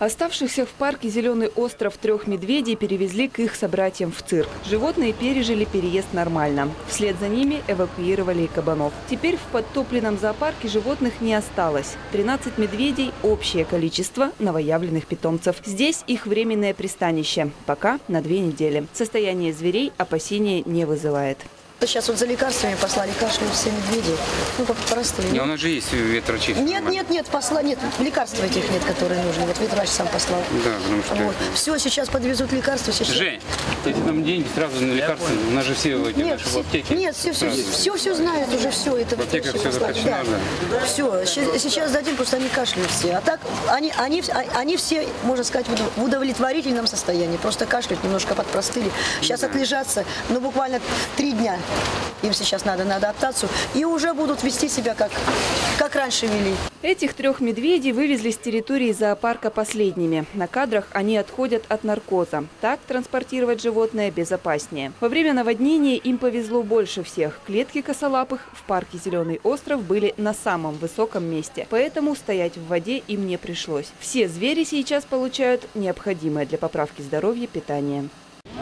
Оставшихся в парке «Зеленый остров» трех медведей перевезли к их собратьям в цирк. Животные пережили переезд нормально. Вслед за ними эвакуировали и кабанов. Теперь в подтопленном зоопарке животных не осталось. 13 медведей – общее количество новоявленных питомцев. Здесь их временное пристанище. Пока на две недели. Состояние зверей опасения не вызывает. Сейчас вот за лекарствами послали кашляют все медведи. Ну, как простые. Не, у нас же есть ветврач. Нет, нет, нет, посла, нет, лекарств этих нет, которые нужны. Вот ветврач сам послал. Да, потому что... Вот. Все, сейчас подвезут лекарства. Сейчас... Жень, если нам деньги сразу на лекарства, у нас же все эти Нет, наши в все, аптеке. нет, все, все, все, все знают уже, все. Это В аптеках вообще все послали. захвачено, да. Все, ща- сейчас дадим, что они кашляют все. А так, они, они, а- они все, можно сказать, в удов- в удовлетворительном состоянии. Просто кашляют, немножко подпростыли. Сейчас отлежаться, ну, буквально три дня. Им сейчас надо на адаптацию. И уже будут вести себя, как, как раньше вели. Этих трех медведей вывезли с территории зоопарка последними. На кадрах они отходят от наркоза. Так транспортировать животное безопаснее. Во время наводнения им повезло больше всех. Клетки косолапых в парке «Зеленый остров» были на самом высоком месте. Поэтому стоять в воде им не пришлось. Все звери сейчас получают необходимое для поправки здоровья питание.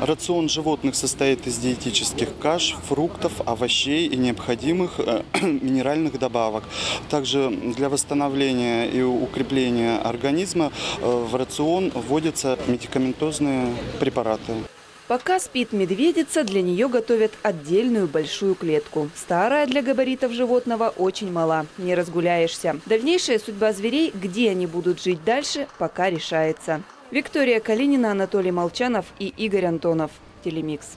Рацион животных состоит из диетических каш, фруктов, овощей и необходимых э, минеральных добавок. Также для восстановления и укрепления организма э, в рацион вводятся медикаментозные препараты. Пока спит медведица, для нее готовят отдельную большую клетку. Старая для габаритов животного очень мала, не разгуляешься. Дальнейшая судьба зверей, где они будут жить дальше, пока решается. Виктория Калинина, Анатолий Молчанов и Игорь Антонов. Телемикс.